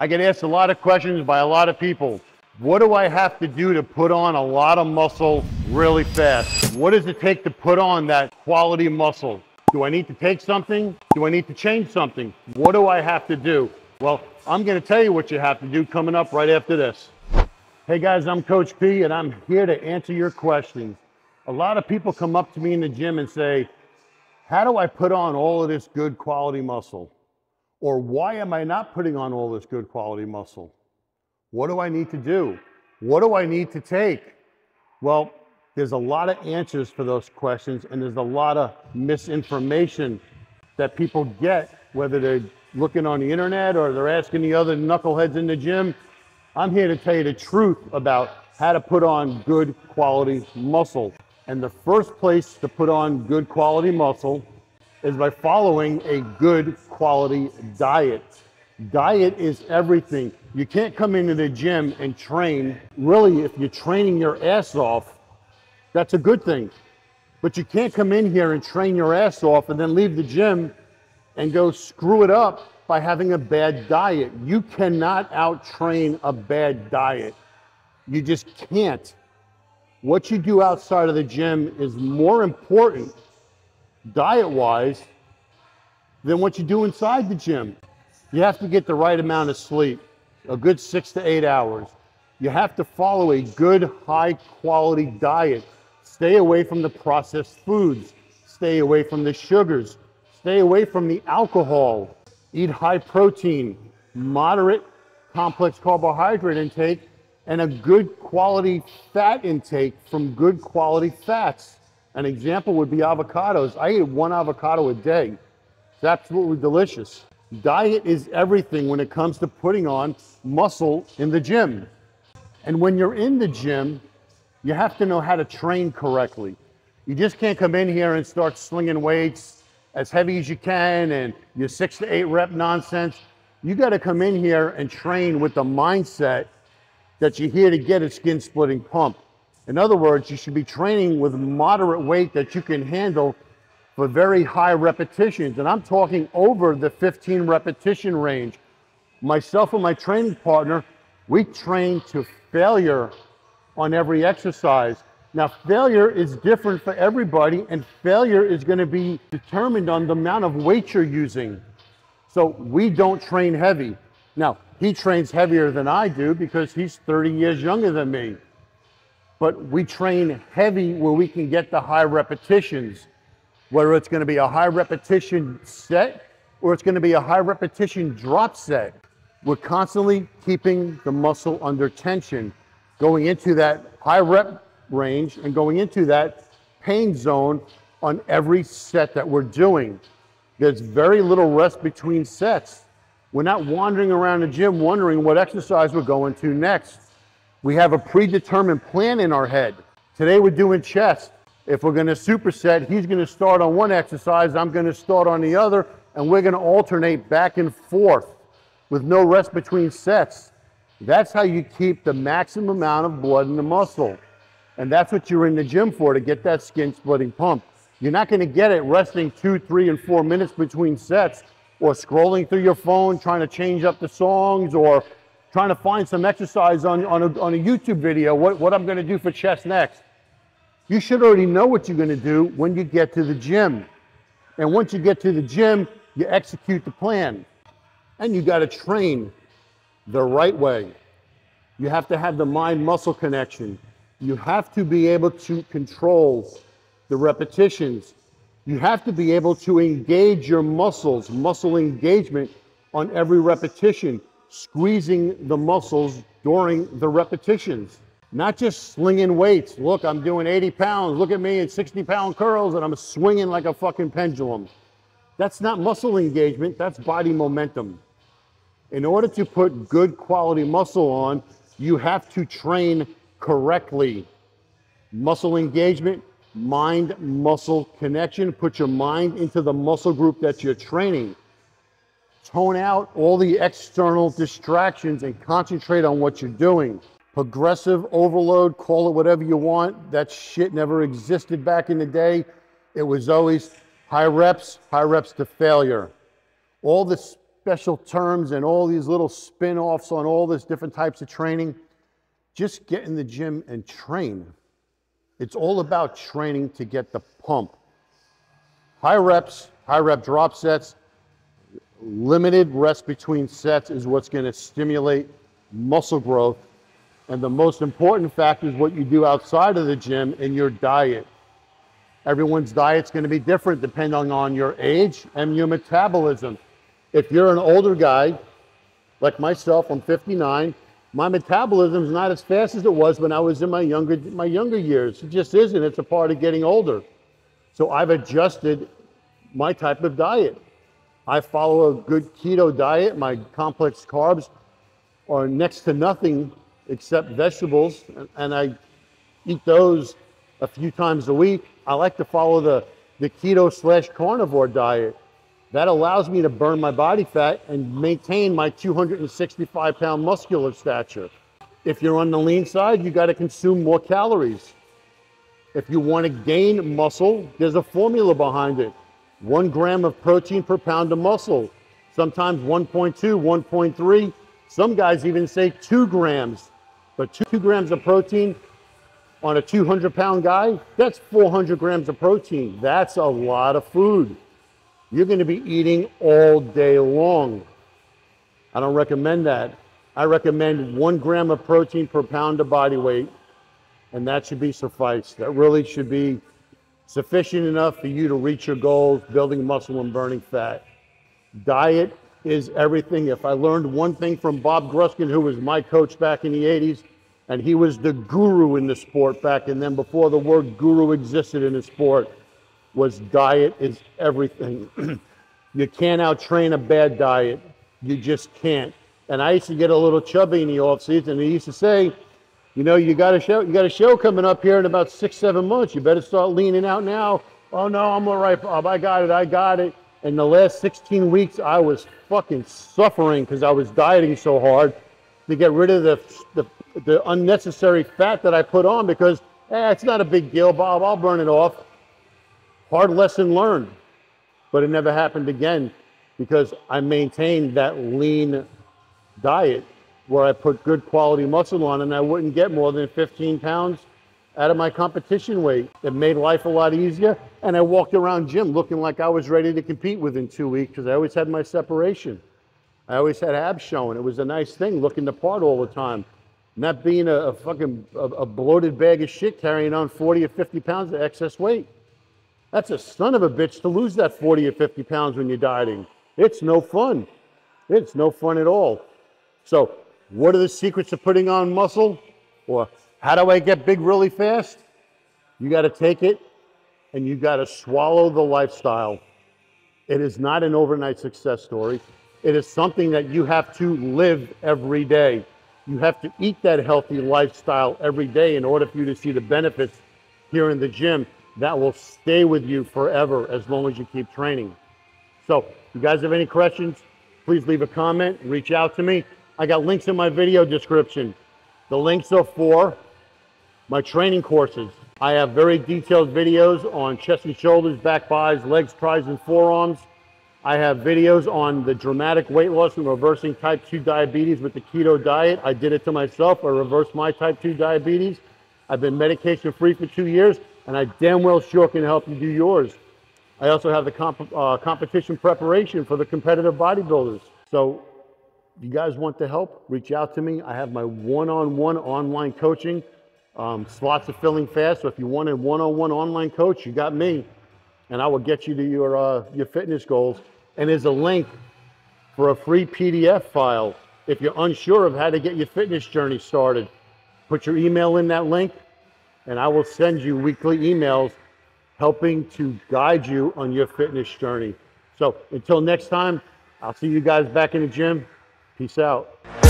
I get asked a lot of questions by a lot of people. What do I have to do to put on a lot of muscle really fast? What does it take to put on that quality muscle? Do I need to take something? Do I need to change something? What do I have to do? Well, I'm going to tell you what you have to do coming up right after this. Hey guys, I'm Coach P and I'm here to answer your questions. A lot of people come up to me in the gym and say, How do I put on all of this good quality muscle? Or why am I not putting on all this good quality muscle? What do I need to do? What do I need to take? Well, there's a lot of answers for those questions, and there's a lot of misinformation that people get, whether they're looking on the internet or they're asking the other knuckleheads in the gym. I'm here to tell you the truth about how to put on good quality muscle. And the first place to put on good quality muscle is by following a good quality diet. Diet is everything. You can't come into the gym and train. Really, if you're training your ass off, that's a good thing. But you can't come in here and train your ass off and then leave the gym and go screw it up by having a bad diet. You cannot out train a bad diet. You just can't. What you do outside of the gym is more important diet wise than what you do inside the gym. You have to get the right amount of sleep, a good six to eight hours. You have to follow a good, high quality diet. Stay away from the processed foods. Stay away from the sugars. Stay away from the alcohol. Eat high protein, moderate complex carbohydrate intake, and a good quality fat intake from good quality fats. An example would be avocados. I eat one avocado a day. It's absolutely delicious. Diet is everything when it comes to putting on muscle in the gym. And when you're in the gym, you have to know how to train correctly. You just can't come in here and start slinging weights as heavy as you can and your six to eight rep nonsense. You got to come in here and train with the mindset that you're here to get a skin splitting pump. In other words, you should be training with moderate weight that you can handle for very high repetitions. And I'm talking over the 15 repetition range. Myself and my training partner, we train to failure on every exercise. Now, failure is different for everybody, and failure is going to be determined on the amount of weight you're using. So we don't train heavy. Now, he trains heavier than I do because he's 30 years younger than me but we train heavy where we can get the high repetitions, whether it's going to be a high repetition set or it's going to be a high repetition drop set. We're constantly keeping the muscle under tension, going into that high rep range and going into that pain zone on every set that we're doing. There's very little rest between sets. We're not wandering around the gym wondering what exercise we're going to next. We have a predetermined plan in our head. Today we're doing chest. If we're going to superset, he's going to start on one exercise, I'm going to start on the other, and we're going to alternate back and forth with no rest between sets. That's how you keep the maximum amount of blood in the muscle. And that's what you're in the gym for, to get that skin splitting pump. You're not going to get it resting two, three, and four minutes between sets or scrolling through your phone trying to change up the songs or trying to find some exercise on, on, a, on a YouTube video, what, what I'm going to do for chest next. You should already know what you're going to do when you get to the gym. And once you get to the gym, you execute the plan. And you got to train the right way. You have to have the mind muscle connection. You have to be able to control the repetitions. You have to be able to engage your muscles, muscle engagement on every repetition squeezing the muscles during the repetitions, not just slinging weights. Look, I'm doing 80 pounds. Look at me in 60 pound curls and I'm swinging like a fucking pendulum. That's not muscle engagement, that's body momentum. In order to put good quality muscle on, you have to train correctly. Muscle engagement, mind muscle connection. Put your mind into the muscle group that you're training tone out all the external distractions and concentrate on what you're doing. Progressive overload, call it whatever you want. That shit never existed back in the day. It was always high reps, high reps to failure. All the special terms and all these little spin-offs on all this different types of training. Just get in the gym and train. It's all about training to get the pump. High reps, high rep drop sets, limited rest between sets is what's going to stimulate muscle growth. And the most important factor is what you do outside of the gym in your diet. Everyone's diet's going to be different depending on your age and your metabolism. If you're an older guy, like myself, I'm 59, my metabolism is not as fast as it was when I was in my younger, my younger years. It just isn't. It's a part of getting older. So I've adjusted my type of diet. I follow a good keto diet. My complex carbs are next to nothing except vegetables, and I eat those a few times a week. I like to follow the, the keto slash carnivore diet. That allows me to burn my body fat and maintain my 265 pound muscular stature. If you're on the lean side, you got to consume more calories. If you want to gain muscle, there's a formula behind it. One gram of protein per pound of muscle, sometimes 1.2, 1.3. Some guys even say two grams. But two grams of protein on a 200 pound guy, that's 400 grams of protein. That's a lot of food. You're going to be eating all day long. I don't recommend that. I recommend one gram of protein per pound of body weight, and that should be suffice. That really should be sufficient enough for you to reach your goals, building muscle and burning fat. Diet is everything. If I learned one thing from Bob Gruskin, who was my coach back in the 80s, and he was the guru in the sport back and then before the word guru existed in the sport, was diet is everything. you can't outtrain a bad diet. You just can't. And I used to get a little chubby in the off season, and he used to say, you know, you got a show, you got a show coming up here in about six, seven months. You better start leaning out now. Oh no, I'm all right, Bob. I got it. I got it. In the last 16 weeks, I was fucking suffering because I was dieting so hard to get rid of the, the, the unnecessary fat that I put on because eh, it's not a big deal, Bob. I'll burn it off. Hard lesson learned, but it never happened again because I maintained that lean diet where I put good quality muscle on and I wouldn't get more than 15 pounds out of my competition weight. It made life a lot easier. And I walked around gym looking like I was ready to compete within two weeks because I always had my separation. I always had abs showing. It was a nice thing looking the part all the time. Not being a, a fucking a, a bloated bag of shit carrying on 40 or 50 pounds of excess weight. That's a son of a bitch to lose that 40 or 50 pounds when you're dieting. It's no fun. It's no fun at all. So, what are the secrets of putting on muscle? Or how do I get big really fast? You got to take it and you got to swallow the lifestyle. It is not an overnight success story. It is something that you have to live every day. You have to eat that healthy lifestyle every day in order for you to see the benefits here in the gym that will stay with you forever as long as you keep training. So, you guys have any questions, please leave a comment, reach out to me. I got links in my video description. The links are for my training courses. I have very detailed videos on chest and shoulders, back bis, legs, tris, and forearms. I have videos on the dramatic weight loss and reversing type 2 diabetes with the keto diet. I did it to myself. I reversed my type 2 diabetes. I've been medication free for two years and I damn well sure can help you do yours. I also have the comp uh, competition preparation for the competitive bodybuilders. So if you guys want the help, reach out to me. I have my one-on-one -on -one online coaching. Um, slots are filling fast, so if you want a one-on-one -on -one online coach, you got me, and I will get you to your, uh, your fitness goals. And there's a link for a free PDF file if you're unsure of how to get your fitness journey started. Put your email in that link, and I will send you weekly emails helping to guide you on your fitness journey. So until next time, I'll see you guys back in the gym. Peace out.